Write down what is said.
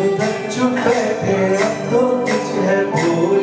अभी तक चुप बैठे अब तो कुछ है भूल।